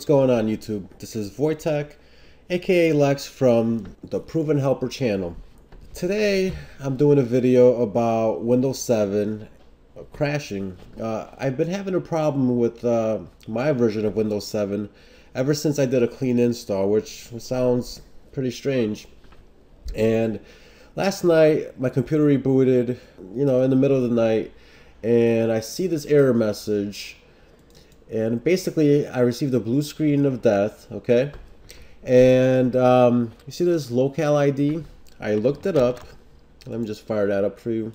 What's going on YouTube? This is Wojtek, aka Lex from the Proven Helper channel. Today, I'm doing a video about Windows 7 crashing. Uh, I've been having a problem with uh, my version of Windows 7 ever since I did a clean install, which sounds pretty strange. And last night, my computer rebooted, you know, in the middle of the night, and I see this error message and basically I received a blue screen of death okay? And um, you see this locale ID I looked it up. Let me just fire that up for you.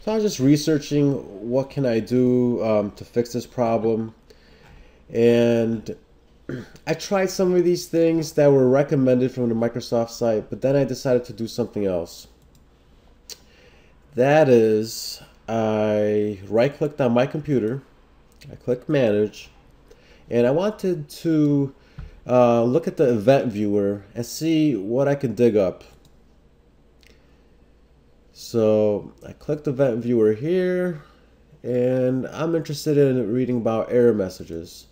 So I was just researching what can I do um, to fix this problem. And I tried some of these things that were recommended from the Microsoft site but then I decided to do something else. That is I right clicked on my computer I click manage and I wanted to uh, look at the event viewer and see what I can dig up. So I click the event viewer here and I'm interested in reading about error messages.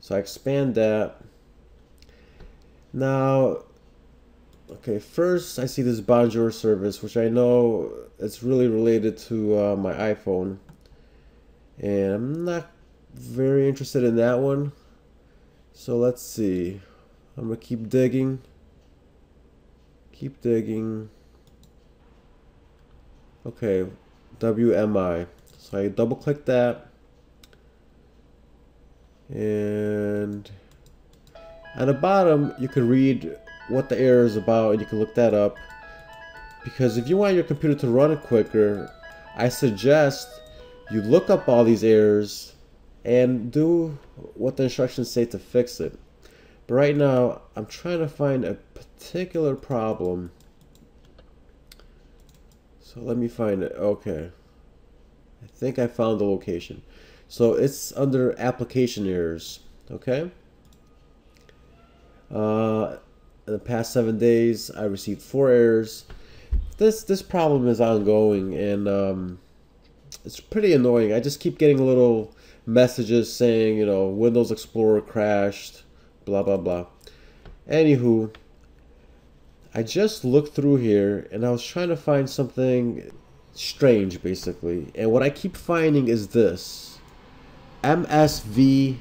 So I expand that. Now, okay, first I see this Bonjour service, which I know it's really related to uh, my iPhone. And I'm not very interested in that one. So let's see. I'm going to keep digging. Keep digging. Okay, WMI. So I double click that. And at the bottom, you can read what the error is about and you can look that up. Because if you want your computer to run it quicker, I suggest you look up all these errors and do what the instructions say to fix it. But right now, I'm trying to find a particular problem. So let me find it. Okay. I think I found the location. So it's under application errors. Okay. Uh, in the past seven days, I received four errors. This this problem is ongoing and um, it's pretty annoying. I just keep getting a little messages saying, you know, Windows Explorer crashed, blah, blah, blah. Anywho, I just looked through here and I was trying to find something strange, basically. And what I keep finding is this msvcrt.dll.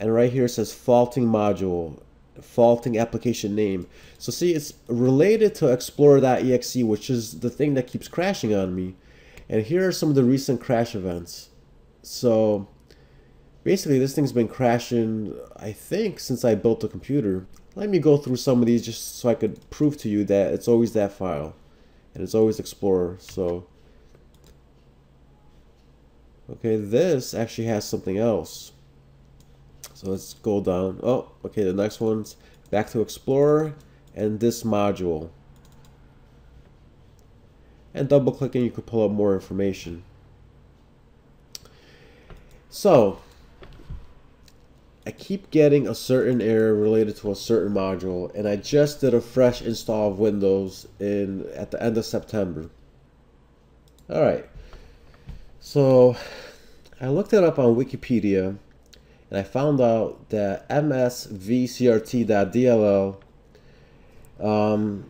And right here it says faulting module, faulting application name. So see, it's related to explorer.exe, which is the thing that keeps crashing on me. And here are some of the recent crash events. So basically this thing's been crashing, I think, since I built the computer. Let me go through some of these just so I could prove to you that it's always that file. And it's always Explorer. So, okay, this actually has something else. So let's go down. Oh, okay, the next one's back to Explorer and this module and double clicking you could pull up more information. So I keep getting a certain error related to a certain module and I just did a fresh install of Windows in at the end of September. Alright, so I looked it up on Wikipedia and I found out that msvcrt.dll um,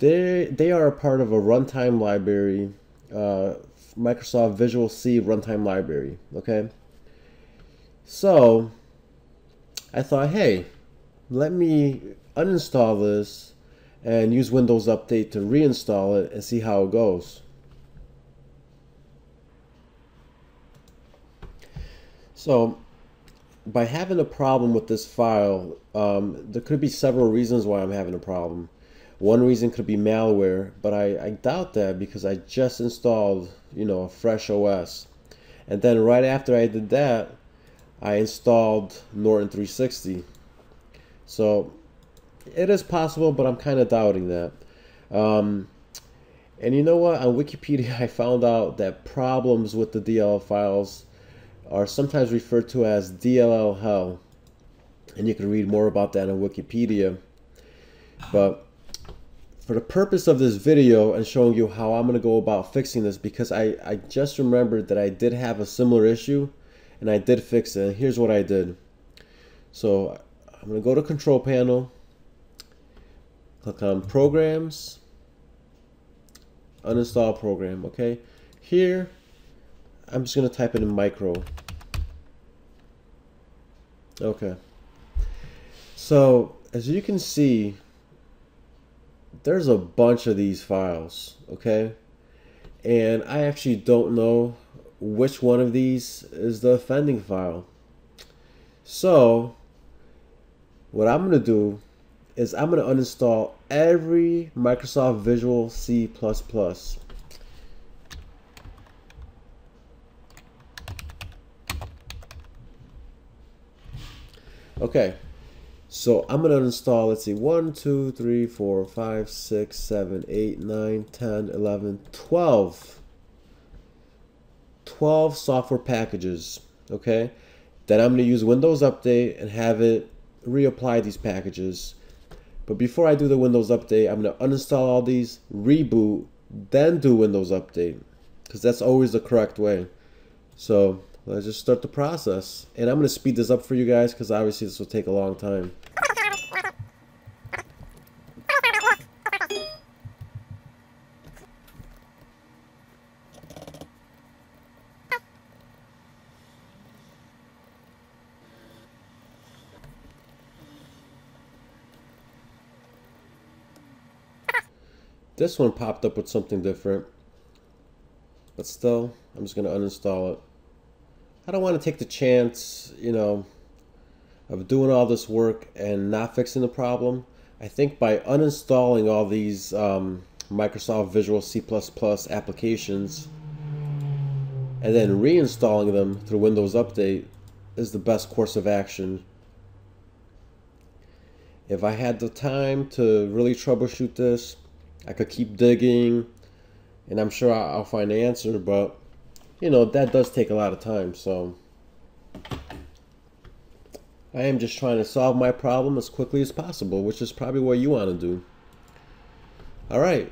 they they are a part of a runtime library, uh, Microsoft Visual C runtime library. Okay. So I thought, hey, let me uninstall this and use Windows Update to reinstall it and see how it goes. So by having a problem with this file, um, there could be several reasons why I'm having a problem. One reason could be malware, but I, I doubt that because I just installed, you know, a fresh OS. And then right after I did that, I installed Norton 360. So it is possible, but I'm kind of doubting that. Um, and you know what? On Wikipedia, I found out that problems with the DLL files are sometimes referred to as DLL hell. And you can read more about that on Wikipedia. But for the purpose of this video and showing you how I'm going to go about fixing this because I, I just remembered that I did have a similar issue and I did fix it. Here's what I did. So I'm going to go to control panel, click on programs, uninstall program, okay? Here, I'm just going to type in micro. Okay. So, as you can see, there's a bunch of these files, okay? And I actually don't know which one of these is the offending file. So, what I'm going to do is I'm going to uninstall every Microsoft Visual C++. Okay, so I'm going to install, let's see, 1, 2, 3, 4, 5, 6, 7, 8, 9, 10, 11, 12. 12 software packages, okay? Then I'm going to use Windows Update and have it reapply these packages. But before I do the Windows Update, I'm going to uninstall all these, reboot, then do Windows Update. Because that's always the correct way. So let's just start the process. And I'm going to speed this up for you guys because obviously this will take a long time. This one popped up with something different. But still, I'm just going to uninstall it. I don't want to take the chance, you know, of doing all this work and not fixing the problem. I think by uninstalling all these um, Microsoft Visual C++ applications and then reinstalling them through Windows Update is the best course of action. If I had the time to really troubleshoot this, I could keep digging, and I'm sure I'll find the answer, but you know, that does take a lot of time, so I am just trying to solve my problem as quickly as possible, which is probably what you want to do. All right,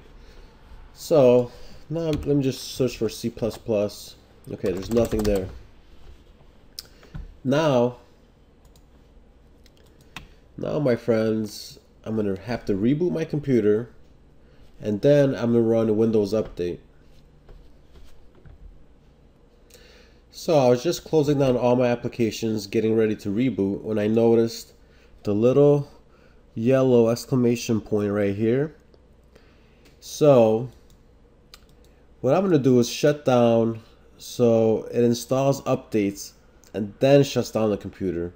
so now let me just search for C++. Okay, there's nothing there. Now, now my friends, I'm gonna have to reboot my computer and then I'm going to run a Windows update. So I was just closing down all my applications, getting ready to reboot when I noticed the little yellow exclamation point right here. So what I'm going to do is shut down so it installs updates and then shuts down the computer.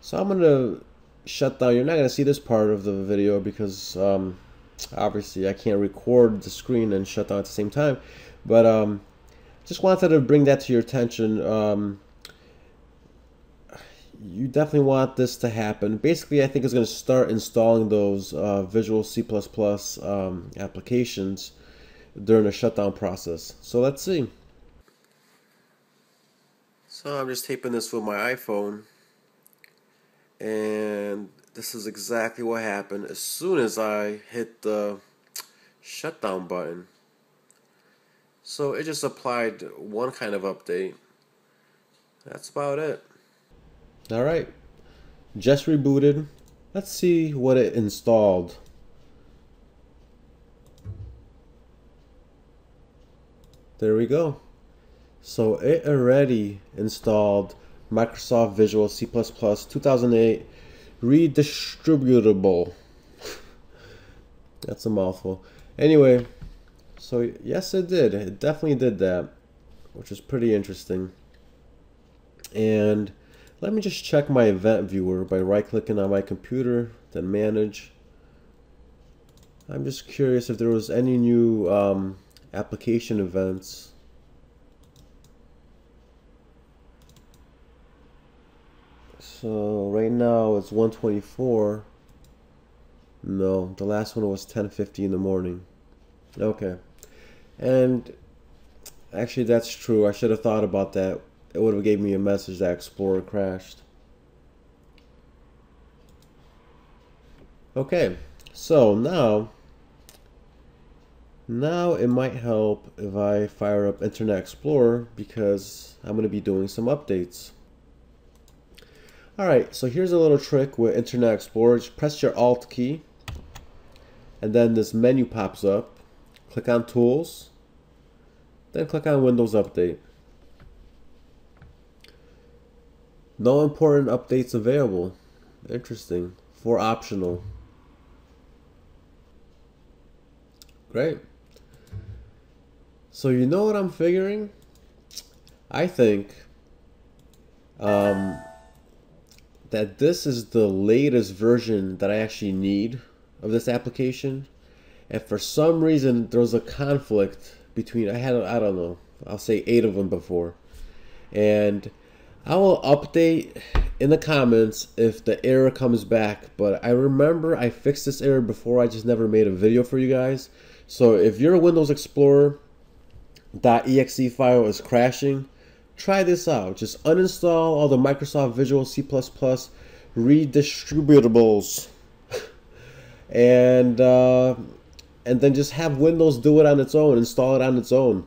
So I'm going to shut down. You're not going to see this part of the video because um, obviously I can't record the screen and shut down at the same time but um, just wanted to bring that to your attention um, you definitely want this to happen. Basically I think it's going to start installing those uh, Visual C++ um, applications during the shutdown process. So let's see. So I'm just taping this with my iPhone and this is exactly what happened. As soon as I hit the shutdown button. So it just applied one kind of update. That's about it. Alright, just rebooted. Let's see what it installed. There we go. So it already installed Microsoft Visual C++ 2008 redistributable. That's a mouthful. Anyway, so yes, it did. It definitely did that, which is pretty interesting. And let me just check my event viewer by right clicking on my computer, then manage. I'm just curious if there was any new um, application events So right now it's 124. No, the last one was 10:50 in the morning. Okay. And actually that's true. I should have thought about that. It would have gave me a message that Explorer crashed. Okay. So now Now it might help if I fire up Internet Explorer because I'm going to be doing some updates. Alright, so here's a little trick with Internet Explorer. Just press your Alt key and then this menu pops up. Click on Tools, then click on Windows Update. No important updates available. Interesting. For optional. Great. So you know what I'm figuring? I think um, that this is the latest version that I actually need of this application. And for some reason, there was a conflict between, I had, I don't know, I'll say eight of them before. And I will update in the comments if the error comes back. But I remember I fixed this error before, I just never made a video for you guys. So if your Windows Explorer .exe file is crashing, try this out. Just uninstall all the Microsoft Visual C++ redistributables and uh, and then just have Windows do it on its own, install it on its own,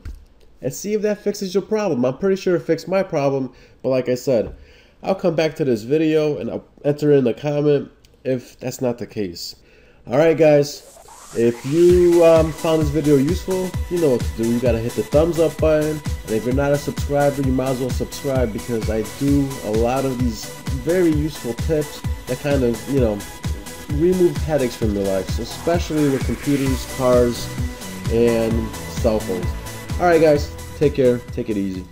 and see if that fixes your problem. I'm pretty sure it fixed my problem, but like I said, I'll come back to this video and I'll enter in the comment if that's not the case. Alright guys, if you um, found this video useful, you know what to do. You gotta hit the thumbs up button. And if you're not a subscriber, you might as well subscribe because I do a lot of these very useful tips that kind of, you know, remove headaches from your life, especially with computers, cars, and cell phones. Alright guys, take care, take it easy.